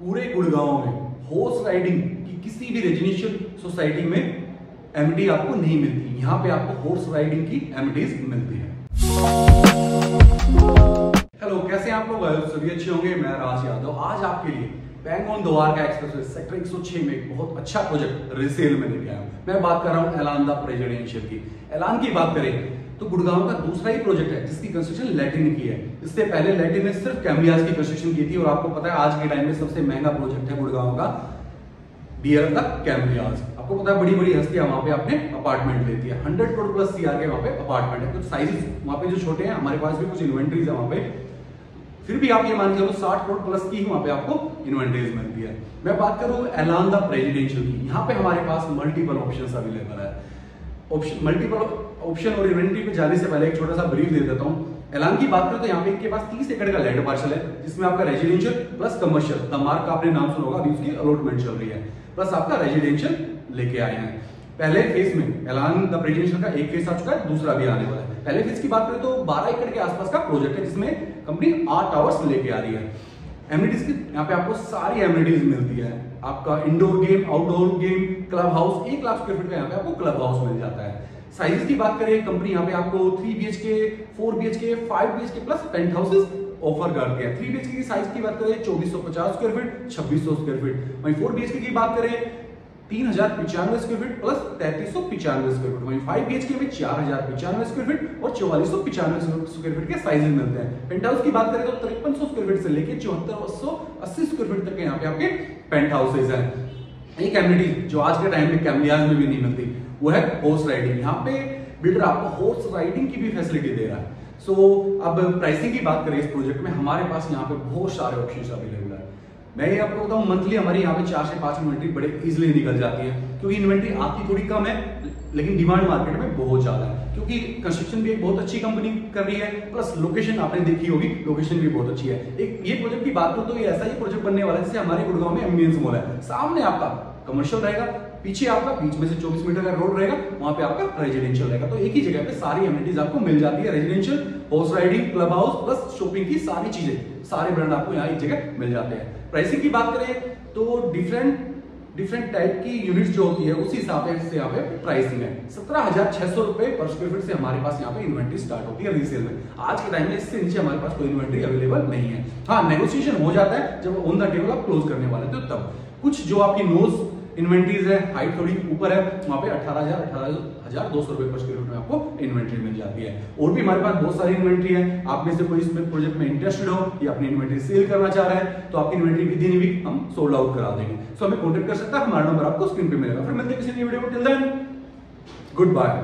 पूरे गुड़गांव में horse riding की किसी भी रेजिडेंशियल सोसाइटी में एमडी आपको नहीं मिलती। यहाँ पे आपको हॉर्स राइडिंग की एमडीज मिलती है। हेलो कैसे आप लोग? सभी अच्छे होंगे? मैं राज यादव। आज आपके लिए bank on Dwarka express sector 106 में एक बहुत अच्छा प्रोजेक्ट रिसेल में लेके आया हूँ। मैं बात कर रहा हूँ एलान द प्रेसिडेंशियल की। एलान की बात करें तो गुड़गांव का दूसरा ही प्रोजेक्ट है, जिसकी कंस्ट्रक्शन लैटिन की है। इससे पहले लैटिन ने सिर्फ़ कैमरियाज की कंस्ट्रक्शन की थी और आपको पता है आज के टाइम में सबसे महँगा प्रोजेक्ट है गुड़गांव का डीआर का कैमरियाज आपको पता है बड़ी बड़ी हस्तियाँ वहाँ पे अपने अपार्टमेंट लेती है। हंड्रेड करोड़ प्लस सीआर के वहाँ पे अपार्टमेंट है। कुछ साइजेस वहाँ पे जो छोटे हैं, हमारे पास भी कुछ इन्वेंट्रीज है वहाँ पे। फिर भी आप ये मान के चलो साठ करोड़ प्लस की वहाँ पे आपको इन्वेंट्रीज मिलती है। मैं बात करूँ एलान द प्रेसिडेंशियल की। यहाँ पे हमारे पास मल्टीपल ऑप्शन अवेलेबल है। ऑप्शन मल्टीपल ऑप्शन और इन्वेंट्री पे जाने से पहले एक छोटा सा ब्रीफ दे देता हूँ। एलान की बात करें तो यहाँ पे इनके पास 30 एकड़ का लैंड पार्सल है, जिसमें आपका residential plus commercial the mark आपने नाम सुना होगा, अभी उसकी अलॉटमेंट चल रही है। प्लस आपका रेजिडेंशियल लेके आए हैं। पहले फ़ेज़ में एलान द प्रेजिडेंशियल का एक फ़ेज़ आ चुका है, दूसरा भी आने वाला है। पहले फ़ेज़ की बात करें तो 12 एकड़ के आसपास का प्रोजेक्ट है, जिसमें कंपनी आठ टावर्स लेके आ रही है। एमिनिटीज की, यहाँ पे आपको सारी एमिनिटीज मिलती है। आपका indoor game outdoor game club house एक लाख स्क्वायर फीट का यहाँ पे आपको क्लब हाउस मिल जाता है। साइजेस की बात करें कंपनी यहाँ पे आपको three B H K four B H K five B H K plus penthouses offer करते हैं। Three B H K size की बात करें, चौबीस सौ पचास स्क्वायर फीट छब्बीस सौ स्क्वायर फीट वहीं फोर बी एच की बात करें, तीन हज़ार पिचानवे स्क्वायर फीट प्लस तैतीस सौ पिचानवे स्क्वायर फीट वहीं फाइव बी एच के में चार हज़ार पिचानवे स्क्वायर फीट और चौवालीस सौ पिचानवे स्क्वायर फीट के साइजेस मिलते हैं। पेंट हाउस की बात करें तो तिरपन सौ स्क्वायर फीट से लेकर चौहत्तर सौ अस्सी स्क्वायर फीट तक के यहाँ पे आपके पेंट हाउसेज हैं। एक एमिनिटी जो आज के टाइम में कैमलियाज में भी नहीं मिलती वो है हॉर्स राइडिंग यहाँ पे बिल्डर आपको हॉर्स राइडिंग की भी फैसिलिटी दे रहा है। सो so, अब प्राइसिंग की बात करें इस प्रोजेक्ट में हमारे पास यहाँ पे बहुत सारे ऑप्शन अवेलेबल मैं ये आपको बताऊँ मंथली हमारी यहाँ पे चार से पाँच इन्वेंट्री बड़े इजिली निकल जाती है, क्योंकि इन्वेंट्री आपकी थोड़ी कम है, लेकिन डिमांड मार्केट में बहुत ज़्यादा है, क्योंकि कंस्ट्रक्शन भी एक बहुत अच्छी कंपनी कर रही है प्लस लोकेशन आपने देखी होगी लोकेशन भी बहुत अच्छी है। एक, ये प्रोजेक्ट की बात करो तो ये ऐसा ही प्रोजेक्ट बनने वाला है जैसे हमारे गुड़गांव में एम्बियंस मॉल है। सामने आपका कमर्शियल रहेगा, पीछे आपका, बीच में से 24 मीटर का रोड रहेगा, वहाँ पे आपका रेजिडेंशियल रहेगा। तो एक ही जगह पे सारी एमिनिटीज आपको मिल जाती है residential horse riding club house plus shopping की सारी चीज़ें। सारे ब्रांड आपको यहाँ एक जगह मिल जाते हैं। प्राइसिंग की बात करें तो डिफरेंट डिफरेंट टाइप की यूनिट्स जो होती है, उसी हिसाब से यहाँ पे प्राइसिंग है। सत्रह हज़ार छह सौ रुपए पर स्क्वायर फीट से हमारे पास यहाँ पे इन्वेंट्री स्टार्ट होती है रीसेल में। आज के टाइम में इससे नीचे हमारे पास कोई इन्वेंट्री अवेलेबल नहीं है। हाँ नेगोशिएशन हो जाता है जब ऑन द टेबल आप क्लोज करने वाले थे तब। कुछ जो आपकी नोज़ इन्वेंट्रीज है हाइट थोड़ी ऊपर है, वहाँ पे अठारह हज़ार अठारह हज़ार दो सौ रुपए पर स्क्वायर फीट में आपको इन्वेंट्री मिल जाती है। और भी हमारे पास बहुत सारी इन्वेंट्री है। आप में से कोई इसमें प्रोजेक्ट में इंटरेस्टेड हो, या अपनी इन्वेंट्री सेल करना चाह रहा है तो आपकी इन्वेंट्री विद इन वीक हम सोल्ड आउट करा देंगे। सो हमें कॉन्टेक्ट कर सकता है, हमारा नंबर आपको स्क्रीन पे मिलेगा। फिर मिलते हैं किसी वीडियो को टिल देन गुड बाय